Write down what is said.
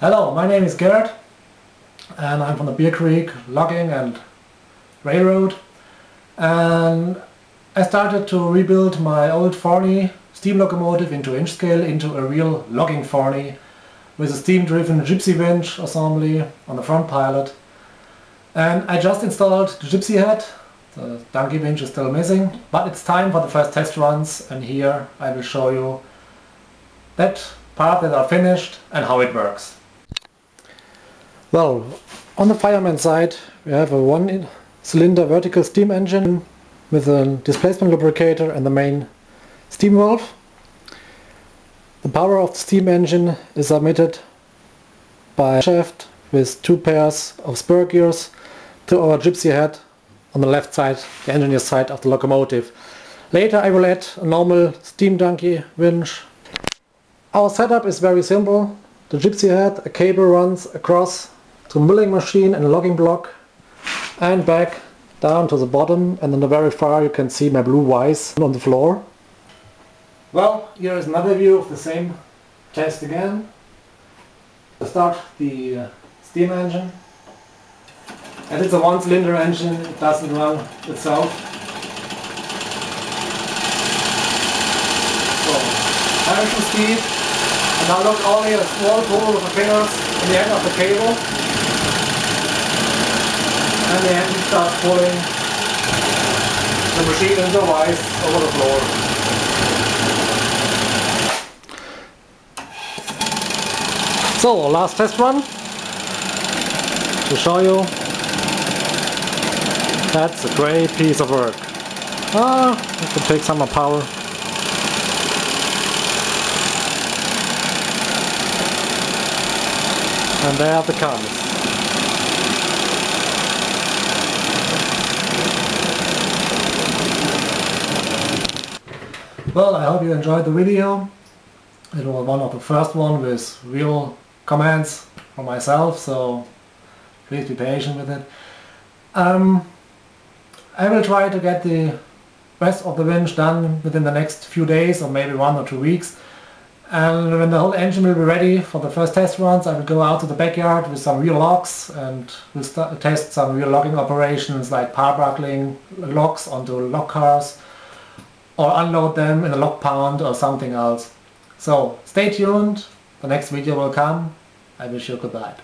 Hello, my name is Gerard and I'm from the Bear Creek Logging and Railroad. And I started to rebuild my old Forney steam locomotive into inch scale into a real logging Forney with a steam driven gypsy winch assembly on the front pilot. And I just installed the gypsy head. The donkey winch is still missing but it's time for the first test runs and here I will show you that part that are finished and how it works. Well, on the fireman side we have a one cylinder vertical steam engine with a displacement lubricator and the main steam valve. The power of the steam engine is emitted by a shaft with two pairs of spur gears to our gypsy head on the left side, the engineer side of the locomotive. Later I will add a normal steam donkey winch. Our setup is very simple. The gypsy head, a cable runs across to milling machine and a logging block and back down to the bottom and in the very far you can see my blue vise on the floor. Well, here is another view of the same test again. To start the uh, steam engine. And it's a one cylinder engine, it doesn't run itself. So, direction speed, now look only a small pull of the fingers in the end of the cable and the engine starts pulling the machine into the over the floor. So, last test run to show you. That's a great piece of work. Ah, it could take some power. And there it comes. Well, I hope you enjoyed the video. It was one of the first one with real comments from myself, so please be patient with it. Um, I will try to get the rest of the winch done within the next few days or maybe one or two weeks. And when the whole engine will be ready for the first test runs, I will go out to the backyard with some real logs and we'll test some real logging operations like power buckling onto log cars or unload them in a log pond or something else. So stay tuned, the next video will come. I wish you goodbye.